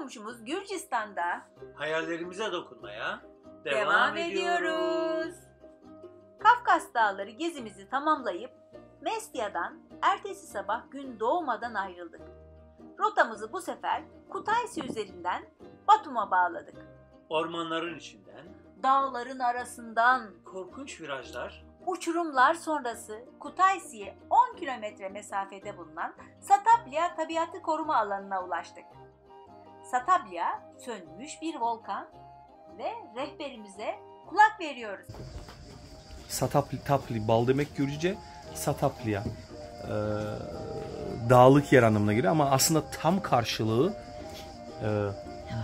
komşumuz Gürcistan'da Hayallerimize dokunmaya devam, devam, ediyoruz. ediyoruz. Kafkas Dağları gezimizi tamamlayıp Mestya'dan ertesi sabah gün doğmadan ayrıldık. Rotamızı bu sefer Kutaisi üzerinden Batum'a bağladık. Ormanların içinden Dağların arasından korkunç virajlar uçurumlar sonrası Kutaisi'ye 10 kilometre mesafede bulunan Sataplia Tabiatı Koruma Alanı'na ulaştık. Sataplia sönmüş bir volkan ve rehberimize kulak veriyoruz. Satapli, tapli, bal demek Gürcüce. Sataplia. Ee, dağlık yer anlamına geliyor ama aslında tam karşılığı e,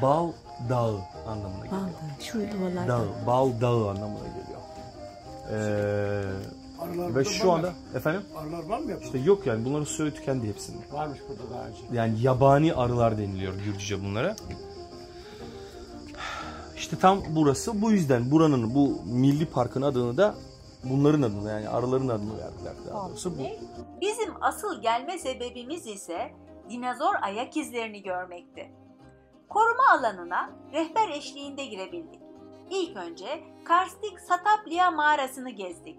bal dağı anlamına geliyor. Vallahi şu duvarlar. Dağı, bal dağı anlamına geliyor. Ee, Arılar ve şu anda efendim Arılar var mı yapıyor? işte yok yani bunların suyu tükendi hepsinin. Varmış burada daha önce. Yani yabani arılar deniliyor Gürcüce bunlara. İşte tam burası. Bu yüzden buranın bu milli parkın adını da bunların adını yani arıların adını verdiler daha doğrusu bu. Bizim asıl gelme sebebimiz ise dinozor ayak izlerini görmekti. Koruma alanına rehber eşliğinde girebildik. İlk önce Karstik Sataplia mağarasını gezdik.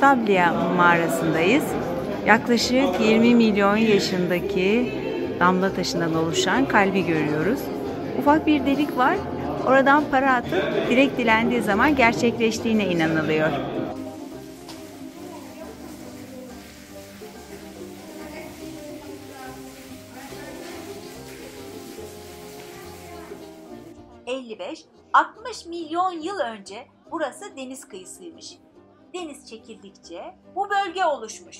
Stablia mağarasındayız. Yaklaşık 20 milyon yaşındaki damla taşından oluşan kalbi görüyoruz. Ufak bir delik var. Oradan para atıp direkt dilendiği zaman gerçekleştiğine inanılıyor. ...55-60 milyon yıl önce burası deniz kıyısıymış. Deniz çekildikçe bu bölge oluşmuş.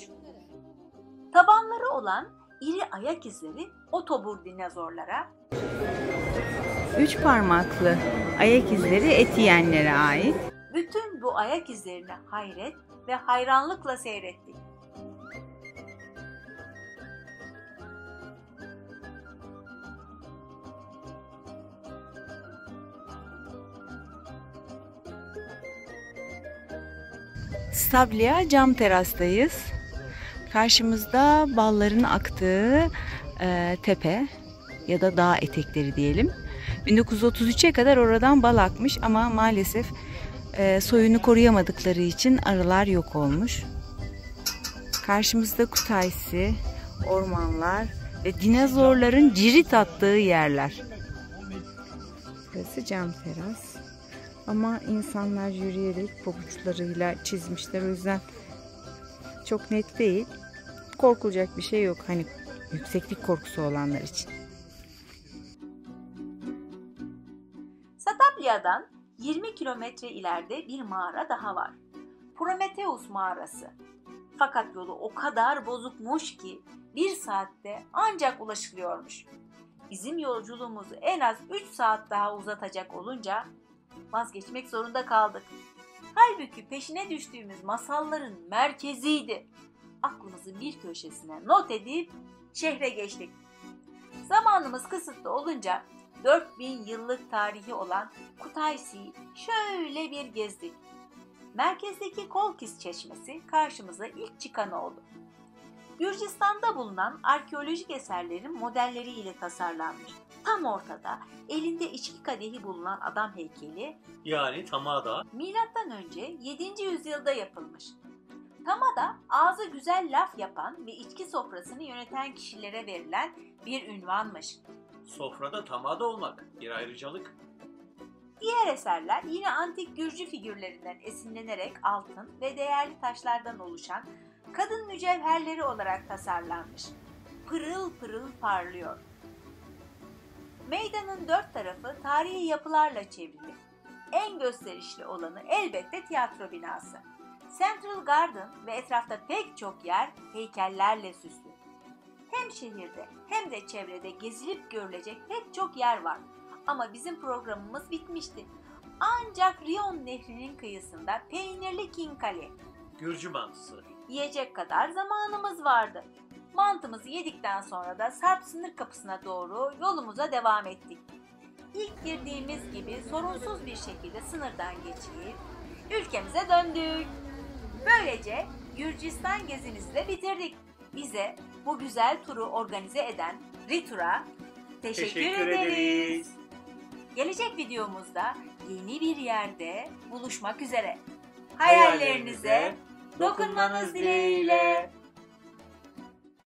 Tabanları olan iri ayak izleri otobur dinozorlara, Üç parmaklı ayak izleri et yiyenlere ait. bütün bu ayak izlerine hayret ve hayranlıkla seyrettik. Stablia cam terastayız. Karşımızda balların aktığı e, tepe ya da dağ etekleri diyelim. 1933'e kadar oradan bal akmış ama maalesef e, soyunu koruyamadıkları için arılar yok olmuş. Karşımızda Kutaisi, ormanlar ve dinozorların cirit attığı yerler. Burası cam teras. Ama insanlar yürüyerek pabuçlarıyla çizmişler. O yüzden çok net değil. Korkulacak bir şey yok. Hani yükseklik korkusu olanlar için. Sataplia'dan 20 kilometre ileride bir mağara daha var. Prometheus mağarası. Fakat yolu o kadar bozukmuş ki bir saatte ancak ulaşılıyormuş. Bizim yolculuğumuzu en az 3 saat daha uzatacak olunca vazgeçmek zorunda kaldık. Halbuki peşine düştüğümüz masalların merkeziydi. Aklımızın bir köşesine not edip şehre geçtik. Zamanımız kısıtlı olunca 4000 yıllık tarihi olan Kutaisi'yi şöyle bir gezdik. Merkezdeki Kolkis Çeşmesi karşımıza ilk çıkan oldu. Gürcistan'da bulunan arkeolojik eserlerin modelleriyle tasarlanmış. Tam ortada elinde içki kadehi bulunan adam heykeli yani Tamada milattan önce 7. yüzyılda yapılmış. Tamada ağzı güzel laf yapan ve içki sofrasını yöneten kişilere verilen bir ünvanmış. sofrada Tamada olmak bir ayrıcalık. Diğer eserler yine antik Gürcü figürlerinden esinlenerek altın ve değerli taşlardan oluşan kadın mücevherleri olarak tasarlanmış. Pırıl pırıl parlıyor. Meydanın dört tarafı tarihi yapılarla çevrili. En gösterişli olanı elbette tiyatro binası. Central Garden ve etrafta pek çok yer heykellerle süslü. Hem şehirde hem de çevrede gezilip görülecek pek çok yer var. Ama bizim programımız bitmişti. ancak Rion Nehri'nin kıyısında peynirli kinkali Gürcü mantısı. yiyecek kadar zamanımız vardı. Mantımızı yedikten sonra da Sarp sınır kapısına doğru yolumuza devam ettik. İlk girdiğimiz gibi sorunsuz bir şekilde sınırdan geçip ülkemize döndük. Böylece Gürcistan gezimizi de bitirdik. Bize bu güzel turu organize eden Ritur'a teşekkür, Teşekkür ederiz. ederiz. Gelecek videomuzda yeni bir yerde buluşmak üzere. Hayallerinize Hayallerinize dokunmanız dileğiyle.